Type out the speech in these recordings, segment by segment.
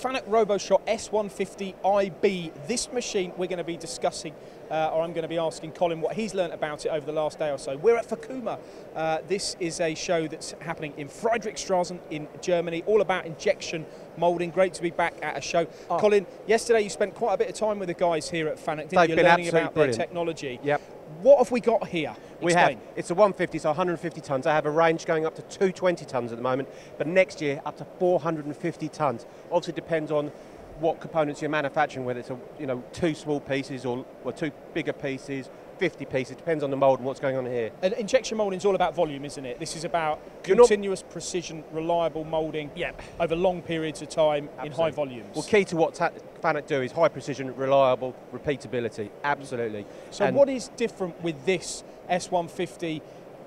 Fanuc RoboShot S150IB. This machine we're going to be discussing, uh, or I'm going to be asking Colin what he's learnt about it over the last day or so. We're at Fakuma. Uh, this is a show that's happening in Friedrichshafen in Germany, all about injection moulding. Great to be back at a show. Oh. Colin, yesterday you spent quite a bit of time with the guys here at Fanuc, didn't They've you, learning about brilliant. their technology. Yep. What have we got here? We have, it's a 150, so 150 tonnes. I have a range going up to 220 tonnes at the moment, but next year up to 450 tonnes. Obviously, depends on what components you're manufacturing, whether it's a, you know two small pieces or, or two bigger pieces, 50 pieces. Depends on the mould and what's going on here. And injection moulding is all about volume, isn't it? This is about You're not- continuous, precision, reliable moulding Yep. over long periods of time in high volumes. Well, key to what Fanuc do is high precision, reliable, repeatability. Absolutely. so, And- what is different with this S150,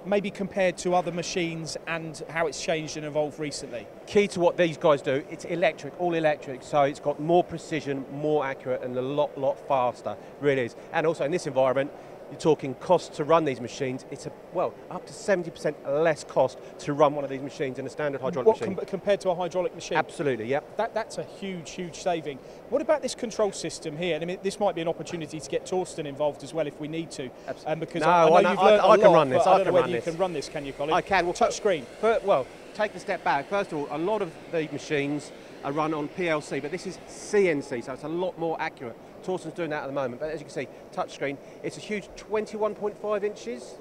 maybe compared to other machines, and how it's changed and evolved recently? key to what these guys do, it's electric, all electric, so it's got more precision, more accurate, and a lot, lot faster, really is. And also in this environment, you're talking cost to run these machines, it's a, well, up to 70% less cost to run one of these machines than a standard hydraulic What machine. com- compared to a hydraulic machine? Absolutely, yep. That, that's a huge, huge saving. What about this control system here? And I mean, this might be an opportunity to get Torsten involved as well if we need to. Abs- Um, because No, I, I know I you've I- learned a I can lot, run this, I I don't can know whether you can run this, can you, Colin? I can. Well, Touch screen. well, take a step back. First of all, a lot of the machines are run on PLC, but this is CNC, so it's a lot more accurate. Torsten's doing that at the moment, but as you can see, touchscreen, it's a huge 21.5 inches.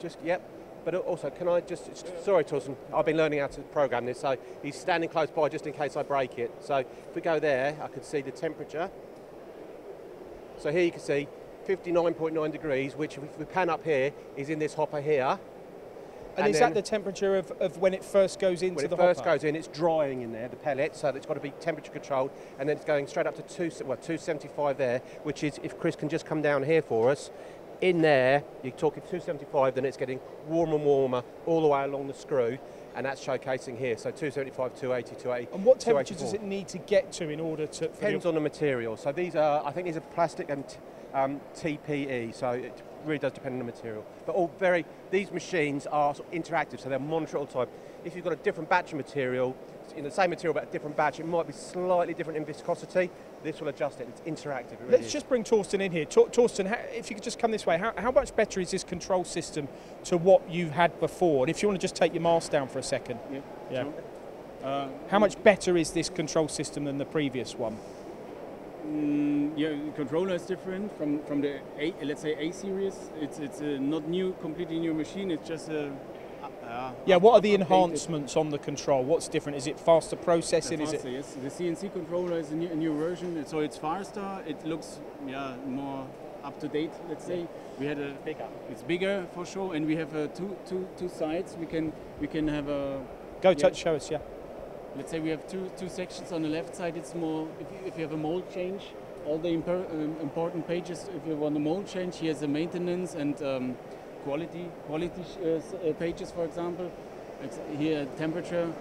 Just, yep. But also, can I just, sorry Torsten, I've been learning how to program this, so he's standing close by just in case I break it. So if we go there, I can see the temperature. So here you can see 59.9 degrees, which if we pan up here, is in this hopper here. And, And is that the temperature of, of when it first goes into the? When the it first hopper? goes in, it's drying in there, the pellet, so it's got to be temperature controlled, and then it's going straight up to two, well, 275 there, which is, if Chris can just come down here for us, in there, you're talking 275, then it's getting warmer and warmer all the way along the screw, and that's showcasing here, so 275, 280, 280. And what temperature does it need to get to in order to? Depends on the material. So these are, I think these are plastic and um, TPE, so it really does depend on the material. But all very, these machines are sort of interactive, so they're monitor all the time. If you've got a different batch of material, in the same material but a different batch, it might be slightly different in viscosity. This will adjust it. It's interactive. It really Let's is. just bring Torsten in here. Tor- Torsten, how, if you could just come this way, how, how much better is this control system to what you've had before? And if you want to just take your mask down for a second, Yeah. Yeah. So, uh, how much better is this control system than the previous one? Mm, yeah, the controller is different from from the A, let's say A series. It's it's a not new, completely new machine. It's just a. Uh, Yeah, what are the enhancements on the control? What's different? Is it faster processing? the Is it yes. The CNC controller is a new, a new version, so it's faster. It looks yeah more up to date. Let's say we had a bigger. It's bigger for sure, and we have uh, two two two sides. We can we can have a go yeah. touch show us? Yeah. Let's say we have two, two sections on the left side. It's more if you, if you have a mold change, all the um, important pages. If you want a mold change, here's the maintenance and um, quality quality uh, uh, pages, for example. It's here temperature,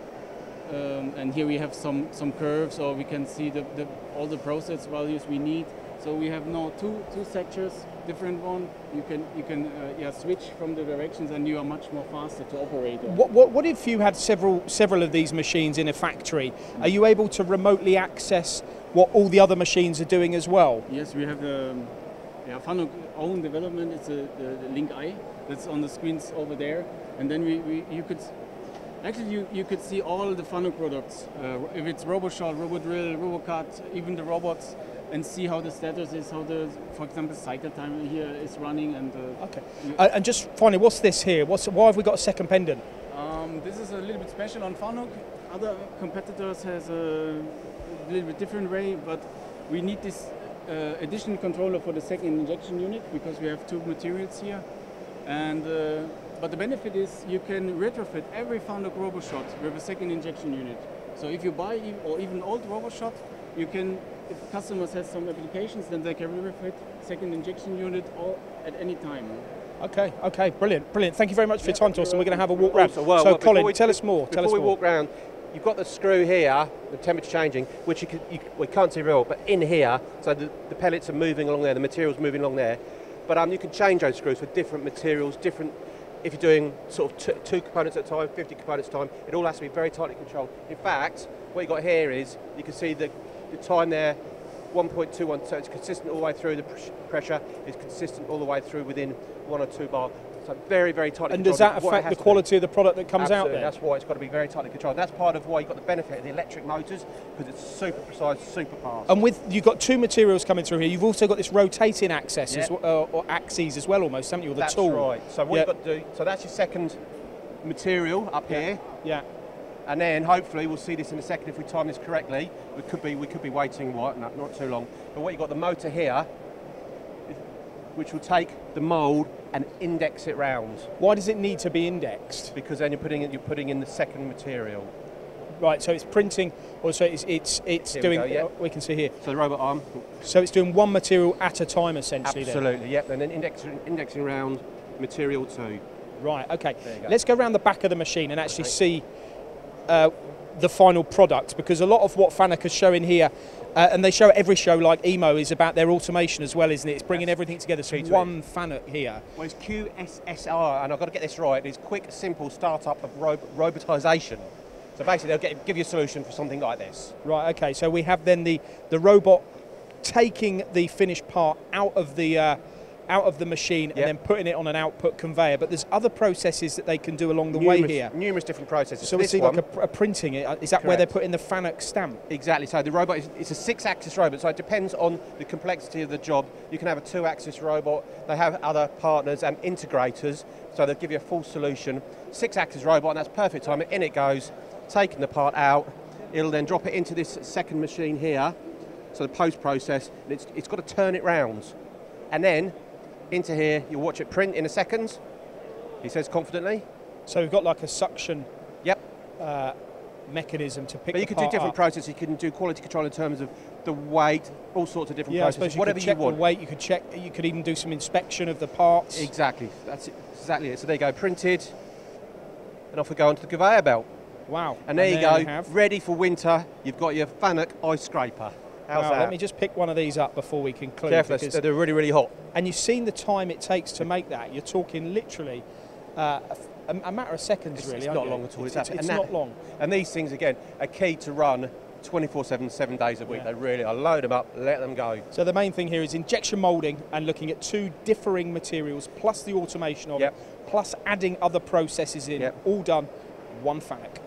um, and here we have some some curves, or we can see the, the all the process values we need. So we have now two two sections, different one. You can you can uh, yeah switch from the directions, and you are much more faster to operate. What, what, what if you had several several of these machines in a factory? Are you able to remotely access what all the other machines are doing as well? Yes, we have the yeah, Fanuc own development. It's a, the, the LINKi that's on the screens over there, and then we, we you could actually you, you could see all the Fanuc products. Uh, if it's RoboShot, RoboDrill, RoboCut, even the robots, and see how the status is, how the for example cycle time here is running, and uh, Okay. Uh, and just finally, what's this here? What's why have we got a second pendant? Um, this is a little bit special on Fanuc. Other competitors has a little bit different way, but we need this uh, additional controller for the second injection unit because we have two materials here. And uh, but the benefit is you can retrofit every Fanuc RoboShot with a second injection unit. So if you buy e- or even old RoboShot, you can. If customers have some applications, then they can retrofit second injection unit all at any time. Okay, okay, brilliant, brilliant. Thank you very much for your time, Torsten. We're going to have a walk round. Also, well, so, well, Colin, we- tell us more. Tell Before us we more. walk round, you've got the screw here, the temperature changing, which you, can, you we can't see real, but in here, so the, the pellets are moving along there, the material's moving along there. But um, you can change those screws for different materials, different if you're doing sort of t- two components at a time, 50 components at a time, it all has to be very tightly controlled. In fact, what you've got here is you can see the, the time there 1.21, so it's consistent all the way through. The pr- pressure is consistent all the way through within one or two bar. So very, very tightly And does that affect the quality of the product that comes Absolutely, out there? That's why it's got to be very tightly controlled. That's part of why you've got the benefit of the electric motors because it's super precise, super fast. And with you've got two materials coming through here. You've also got this rotating axis as Yeah. w- uh, or axes as well, almost, haven't you? With the that's tool. right. So what Yeah. you've got to do, so that's your second material up Yeah. here. Yeah. And then hopefully we'll see this in a second if we time this correctly. We could be we could be waiting what no, not too long. But what you've got the motor here, which will take the mould and index it round Why does it need to be indexed? because then you're putting it you're putting in the second material. Right. So it's printing, or so it's it's it's Here we doing. go, yeah. we can see here. So the robot arm, So it's doing one material at a time, essentially. then. absolutely, yep. And then indexing indexing round material two. Right. Okay. There you go. Let's go around the back of the machine and actually Okay. see uh, the final product because a lot of what Fanuc is showing here, uh, and they show every show like Emo, is about their automation as well, isn't it? It's bringing everything together. So to one Fanuc here. Well, it's QSSR, and I've got to get this right. It's quick, simple startup of rob- robotisation. So basically, they'll get, give you a solution for something like this. Right. Okay. So we have then the the robot taking the finished part out of the. Uh, out of the machine and then putting it on an output conveyor, but there's other processes that they can do along the way here. Numerous different processes. So we see one, like a, a printing. Is that where they're putting the Fanuc stamp? Exactly. So the robot is it's a six-axis robot. So it depends on the complexity of the job. You can have a two-axis robot. They have other partners and integrators, so they'll give you a full solution. Six-axis robot, and that's perfect time. In it goes, taking the part out. It'll then drop it into this second machine here. So the post-process, and it's, it's got to turn it round, and then into here. You'll watch it print in a second. He says confidently. So we've got like a suction Yep. uh, mechanism to pick But you could do different up. processes. You can do quality control in terms of the weight, all sorts of different Yeah, processes. you whatever could check you want. the weight. You could check. You could even do some inspection of the parts. Exactly. That's it. exactly it. So there you go, printed, and off we go onto the conveyor belt. Wow. And there you we go, ready for winter. You've got your Fanuc ice scraper. How's that? Let me just pick one of these up before we conclude. Careful, they're really, really hot. and you've seen the time it takes to make that. You're talking literally uh, a, a matter of seconds, It's, really. it's aren't you? long at all. It's, It's, it's, that- not long. And these things, again, are key to run 24-7, seven days a week. Yeah. They really, I load them up, let them go. So the main thing here is injection molding and looking at two differing materials plus the automation of Yep. it, plus adding other processes in. Yep. All done, one Fanuc.